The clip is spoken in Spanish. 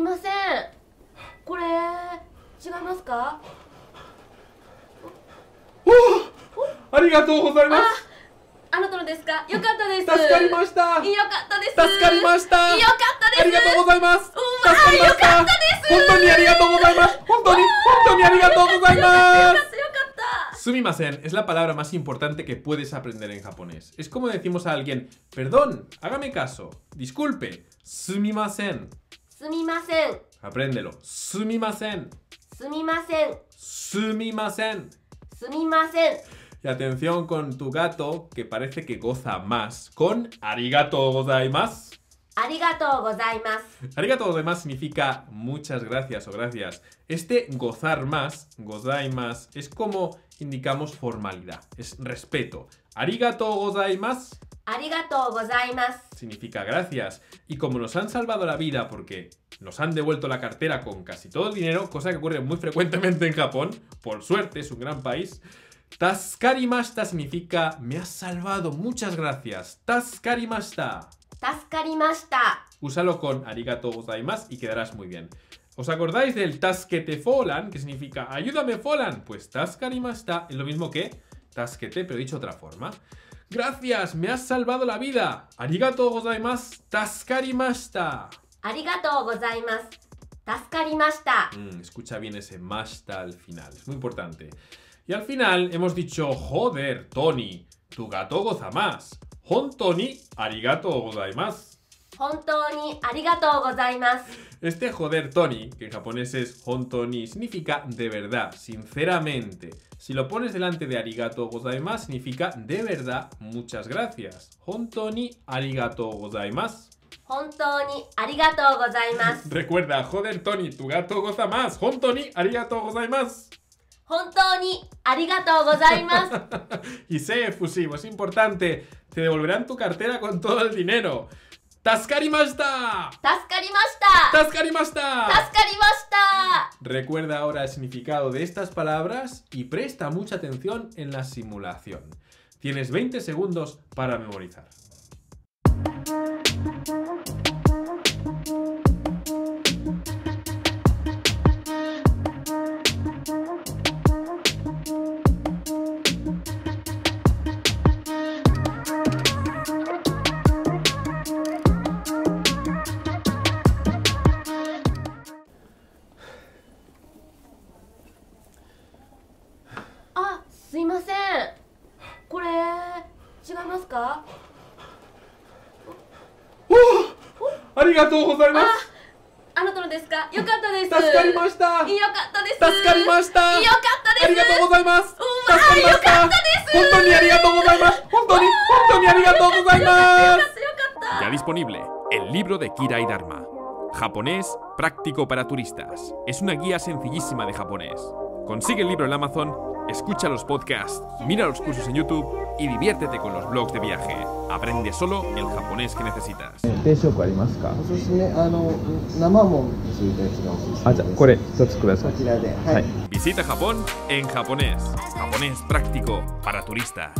いませんこれ違いますかありがとうございますあなたのですかよかったです助かりましたよかったです助かりましたよかったですありがとうございます助わかりましたよかったです本当にありがとうございます本当に本当にありがとうございますよかった Sumimasen es la palabra más importante que puedes aprender en japonés. Es como decimos a alguien, perdón, hágame caso, disculpe, sumimasen. すみません Apréndelo. Sumimasen. すみません Sumimasen. すみません Y atención con tu gato que parece que goza más con arigato gozaimasu. ありがとうございます Arigato gozaimasu significa muchas gracias o gracias. Este gozar más, gozaimasu, es como indicamos formalidad, es respeto. Arigato gozaimasu Arigato gozaimasu. Significa gracias. Y como nos han salvado la vida porque nos han devuelto la cartera con casi todo el dinero, cosa que ocurre muy frecuentemente en Japón, por suerte es un gran país, Taskarimashita significa me has salvado, muchas gracias. Taskarimashita. Taskarimashita. Úsalo con arigato gozaimasu y quedarás muy bien. ¿Os acordáis del Taskete Folan? Que significa ayúdame Folan. Pues Taskarimashita es lo mismo que Taskete, pero dicho de otra forma. Gracias, me has salvado la vida. Arigato gozaimasu, taskarimashita. Arigato gozaimasu, taskarimashita. Mm, escucha bien ese mashita al final, es muy importante. Y al final hemos dicho, joder, Tony, tu gato goza más. Hon Tony, arigato gozaimasu. Hontoni arigatou gozaimasu. Este joder Tony, que en japonés es Hontoni, significa de verdad, sinceramente. Si lo pones delante de arigato gozaimasu, significa de verdad, muchas gracias. Hontoni arigatou gozaimasu. Hontoni arigatou gozaimasu. Recuerda, joder Tony, tu gato goza más. Hontoni arigatou gozaimasu. Hontoni arigatou gozaimasu. y sé efusivo, es importante. Te devolverán tu cartera con todo el dinero. ¡Tasca ¡Tascarimasta! ¡Tascarimasta! ¡Tascarimasta! Recuerda ahora el significado de estas palabras y presta mucha atención en la simulación. Tienes 20 segundos para memorizar. ますか ¡Arigato gozaimasu! あなたのですかよかったです¡Taskarimashita! よかったです¡Taskarimashita! よかったです ¡Arigato gozaimasu! うわーよかったです本当にありがとうございます本当に本当にありがとうございますよかったよかった Ya disponible, el libro de Kira y Dharma. Japonés práctico para turistas. Es una guía sencillísima de japonés. Consigue el libro en Amazon, Escucha los podcasts, mira los cursos en YouTube y diviértete con los blogs de viaje. Aprende solo el japonés que necesitas. Visita Japón en japonés. Japonés práctico para turistas.